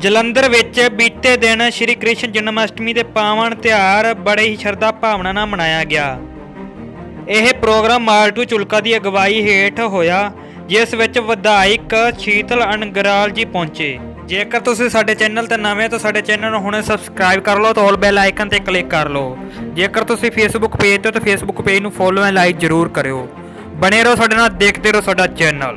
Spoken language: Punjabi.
ਜਲੰਧਰ ਵਿੱਚ ਬੀਤੇ ਦਿਨ ਸ਼੍ਰੀ ਕ੍ਰਿਸ਼ਨ ਜਨਮ ਅਸ਼ਟਮੀ ਦੇ ਪਾਵਨ ਤਿਉਹਾਰ ਬੜੇ ਹੀ ਸ਼ਰਧਾ ਭਾਵਨਾ ਨਾਲ ਮਨਾਇਆ ਗਿਆ। ਇਹ ਪ੍ਰੋਗਰਾਮ ਮਾਲਟੂ ਚੁਲਕਾ ਦੀ ਅਗਵਾਈ ਹੇਠ ਹੋਇਆ, ਜਿਸ ਵਿੱਚ ਵਿਧਾਇਕ ਸ਼ੀਤਲ ਅਨਗਰਾਲ ਜੀ ਪਹੁੰਚੇ। ਜੇਕਰ ਤੁਸੀਂ ਸਾਡੇ ਚੈਨਲ ਤੇ ਨਵੇਂ ਹੋ ਤਾਂ ਸਾਡੇ ਚੈਨਲ ਨੂੰ ਹੁਣੇ ਸਬਸਕ੍ਰਾਈਬ ਕਰ ਲਓ ਤੇ ਆਲ ਬੈਲ ਆਈਕਨ ਤੇ ਕਲਿੱਕ ਕਰ ਲਓ। ਜੇਕਰ ਤੁਸੀਂ ਫੇਸਬੁੱਕ ਪੇਜ ਤੇ ਹੋ ਤਾਂ ਫੇਸਬੁੱਕ ਪੇਜ ਨੂੰ ਫੋਲੋ ਐਂਡ ਲਾਈਕ ਜ਼ਰੂਰ ਕਰਿਓ। ਬਣੇ ਰਹੋ ਸਾਡੇ ਨਾਲ, ਦੇਖਦੇ ਰਹੋ ਸਾਡਾ ਚੈਨਲ।